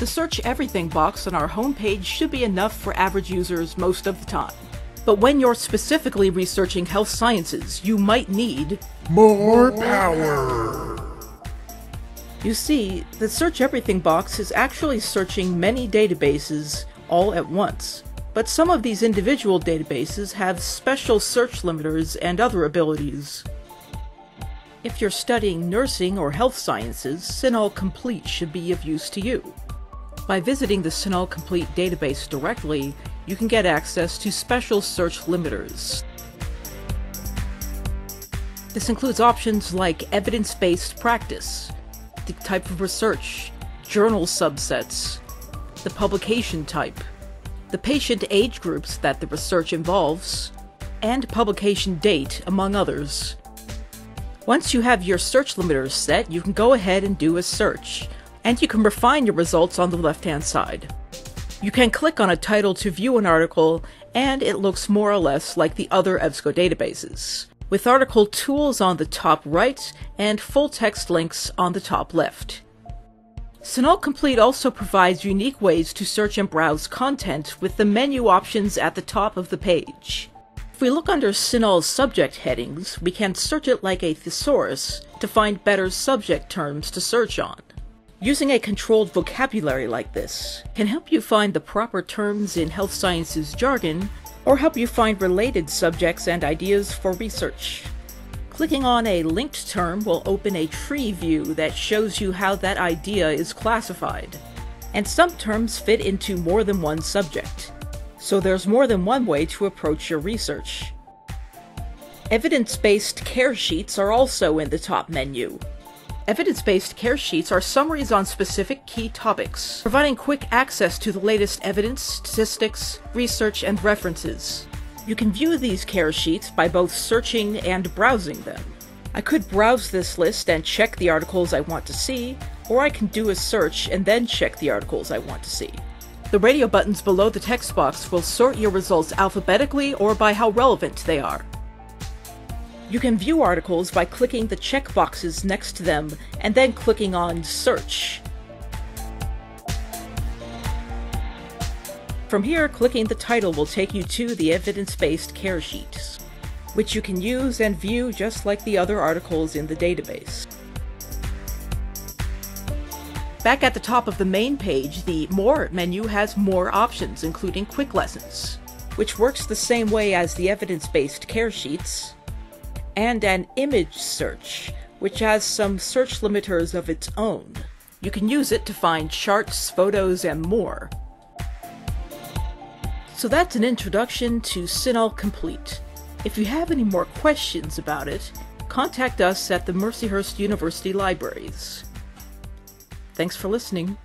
The Search Everything box on our homepage should be enough for average users most of the time. But when you're specifically researching health sciences, you might need more power. You see, the Search Everything box is actually searching many databases all at once. But some of these individual databases have special search limiters and other abilities. If you're studying nursing or health sciences, CINAHL Complete should be of use to you. By visiting the CINAHL Complete database directly, you can get access to special search limiters. This includes options like evidence-based practice, the type of research, journal subsets, the publication type, the patient age groups that the research involves, and publication date, among others. Once you have your search limiters set, you can go ahead and do a search, and you can refine your results on the left-hand side. You can click on a title to view an article, and it looks more or less like the other EBSCO databases, with article tools on the top right and full text links on the top left. CINAHL Complete also provides unique ways to search and browse content with the menu options at the top of the page. If we look under CINAHL's subject headings, we can search it like a thesaurus to find better subject terms to search on. Using a controlled vocabulary like this can help you find the proper terms in health sciences jargon, or help you find related subjects and ideas for research. Clicking on a linked term will open a tree view that shows you how that idea is classified. And some terms fit into more than one subject so there's more than one way to approach your research. Evidence-based care sheets are also in the top menu. Evidence-based care sheets are summaries on specific key topics, providing quick access to the latest evidence, statistics, research, and references. You can view these care sheets by both searching and browsing them. I could browse this list and check the articles I want to see, or I can do a search and then check the articles I want to see. The radio buttons below the text box will sort your results alphabetically or by how relevant they are. You can view articles by clicking the check boxes next to them and then clicking on Search. From here, clicking the title will take you to the evidence-based care sheets, which you can use and view just like the other articles in the database. Back at the top of the main page, the More menu has more options, including quick lessons, which works the same way as the evidence-based care sheets, and an image search, which has some search limiters of its own. You can use it to find charts, photos, and more. So that's an introduction to CINAHL Complete. If you have any more questions about it, contact us at the Mercyhurst University Libraries. Thanks for listening.